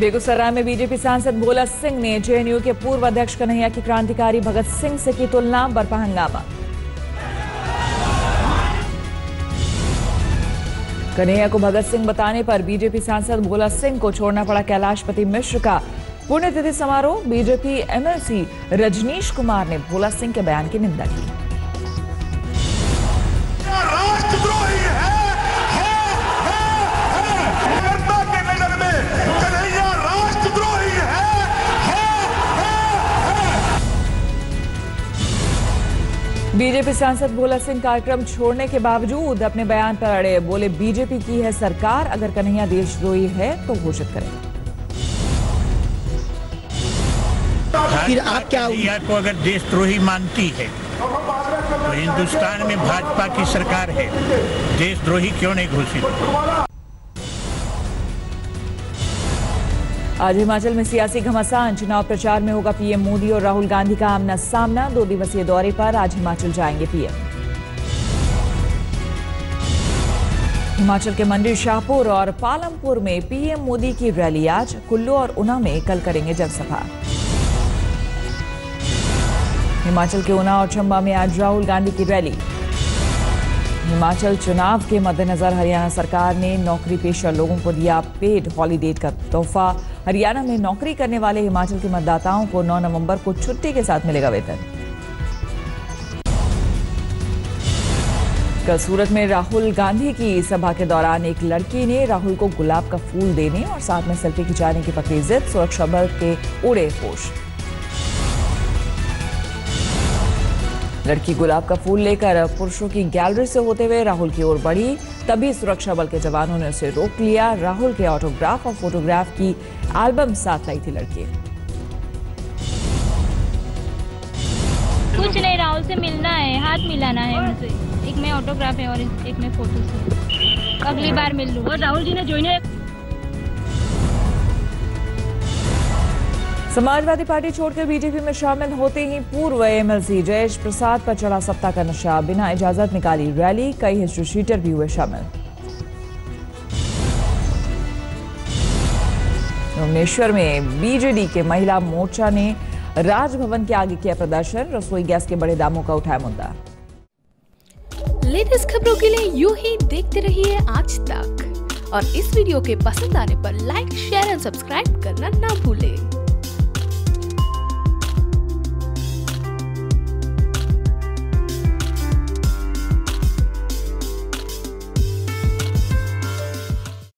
बेगूसराय में बीजेपी सांसद भोला सिंह ने जेएनयू के पूर्व अध्यक्ष कन्हैया की क्रांतिकारी भगत सिंह से की तुलना बरपा हंगामा कन्हैया को भगत सिंह बताने पर बीजेपी सांसद भोला सिंह को छोड़ना पड़ा कैलाशपति मिश्र का पुण्यतिथि समारोह। बीजेपी एमएलसी रजनीश कुमार ने भोला सिंह के बयान की निंदा की। बीजेपी सांसद भोला सिंह कार्यक्रम छोड़ने के बावजूद अपने बयान पर अड़े। बोले बीजेपी की है सरकार अगर कन्हैया देशद्रोही है तो घोषित करें। फिर आप क्या कन्हैया को अगर देशद्रोही मानती है तो हिंदुस्तान में भाजपा की सरकार है। देशद्रोही क्यों नहीं घोषित? आज हिमाचल में सियासी घमासान। चुनाव प्रचार में होगा पीएम मोदी और राहुल गांधी का आमना सामना। दो दिवसीय दौरे पर आज हिमाचल जाएँगे पीएम। हिमाचल के मंडी शाहपुर और पालमपुर में पीएम मोदी की रैली आज। कुल्लू और ऊना में कल करेंगे जनसभा। हिमाचल के ऊना और चंबा में आज राहुल गांधी की रैली। हिमाचल चुनाव के मद्देनजर हरियाणा सरकार ने नौकरी पेशा लोगों को दिया पेड हॉलीडे का तोहफा। हरियाणा में नौकरी करने वाले हिमाचल के मतदाताओं को 9 नवंबर को छुट्टी के साथ मिलेगा वेतन। कल सूरत में राहुल गांधी की सभा के दौरान एक लड़की ने राहुल को गुलाब का फूल देने और साथ में सेल्फी खिंचाने की पकड़ी जिद, सुरक्षा बल के उड़े होश। लड़की गुलाब का फूल लेकर पुरुषों की गैलरी से होते हुए राहुल की ओर बढ़ी तभी सुरक्षा बल के जवानों ने उसे रोक लिया। राहुल के ऑटोग्राफ और फोटोग्राफ की एल्बम साथ लाई थी लड़की। कुछ नहीं राहुल से मिलना है हाथ मिलाना है उनसे एक में ऑटोग्राफ है और एक में फ़ोटो से। अगली बार मिल लूँ और राहुल जी ने ज्वाइन समाजवादी पार्टी छोड़कर बीजेपी में शामिल होते ही पूर्व एमएलसी जयेश प्रसाद पर चढ़ा सत्ता का नशा। बिना इजाज़त निकाली रैली, कई हिस्ट्री शीटर भी हुए शामिल। भुवनेश्वर में बीजेडी के महिला मोर्चा ने राजभवन के आगे किया प्रदर्शन, रसोई गैस के बड़े दामों का उठाया मुद्दा। लेटेस्ट खबरों के लिए यू ही देखते रहिए आज तक। और इस वीडियो के पसंद आने पर लाइक शेयर एंड सब्सक्राइब करना ना भूलें।